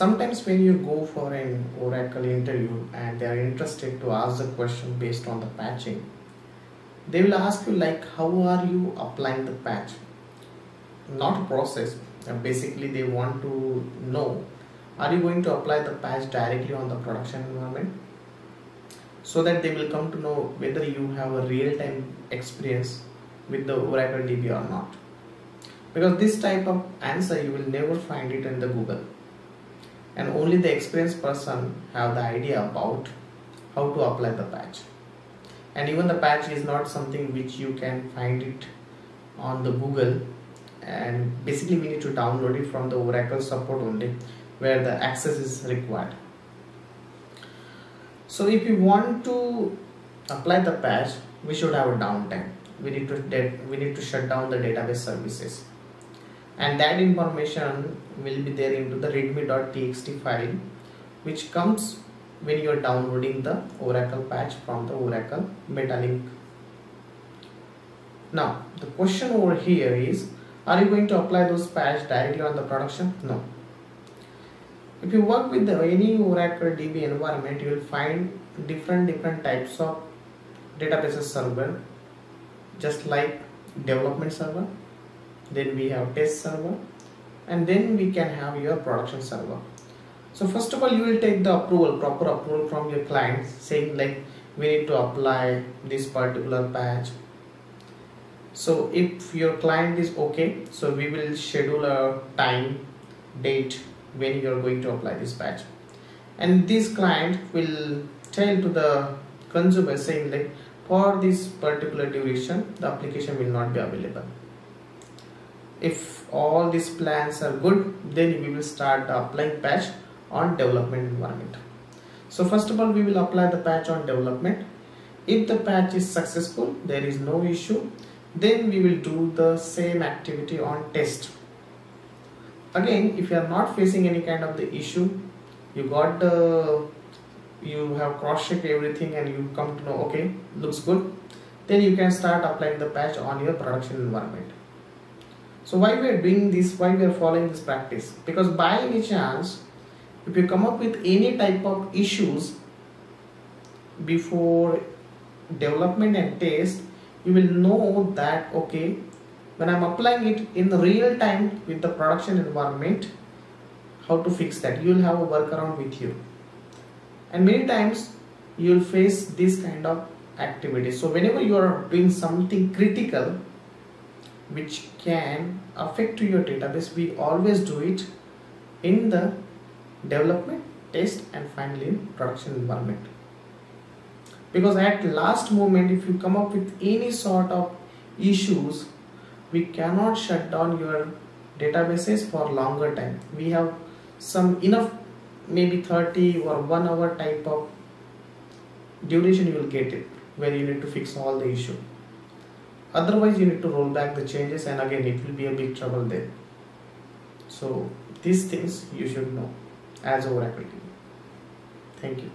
sometimes when you go for an oracle interview and they are interested to ask the question based on the patching they will ask you like how are you applying the patch? Not a process. Uh, basically they want to know are you going to apply the patch directly on the production environment? So that they will come to know whether you have a real-time experience with the oracle db or not. Because this type of answer you will never find it in the google and only the experienced person have the idea about how to apply the patch. And even the patch is not something which you can find it on the google. And basically we need to download it from the oracle support only where the access is required. So if you want to apply the patch we should have a downtime. We need to we need to shut down the database services and that information will be there into the readme.txt file which comes when you are downloading the oracle patch from the oracle metalink. Now the question over here is are you going to apply those patch directly on the production? No. If you work with any oracle db environment you will find different different types of databases server just like development server then we have test server. And then we can have your production server. So first of all you will take the approval proper approval from your client saying like we need to apply this particular patch so if your client is okay so we will schedule a time date when you are going to apply this patch and this client will tell to the consumer saying like for this particular duration the application will not be available if all these plans are good then we will start applying patch on development environment. So first of all we will apply the patch on development. If the patch is successful there is no issue then we will do the same activity on test. Again if you are not facing any kind of the issue you got the you have cross-checked everything and you come to know okay looks good then you can start applying the patch on your production environment so why we are doing this why we are following this practice? Because by any chance if you come up with any type of issues before development and test you will know that okay when I'm applying it in real time with the production environment how to fix that? You will have a workaround with you. And many times you will face this kind of activity. So whenever you are doing something critical which can affect to your database. We always do it in the development test and finally in production environment. Because at last moment if you come up with any sort of issues we cannot shut down your databases for longer time. We have some enough maybe 30 or 1 hour type of duration you will get it where you need to fix all the issue otherwise you need to roll back the changes and again it will be a big trouble there so these things you should know as a Oracle. Thank you.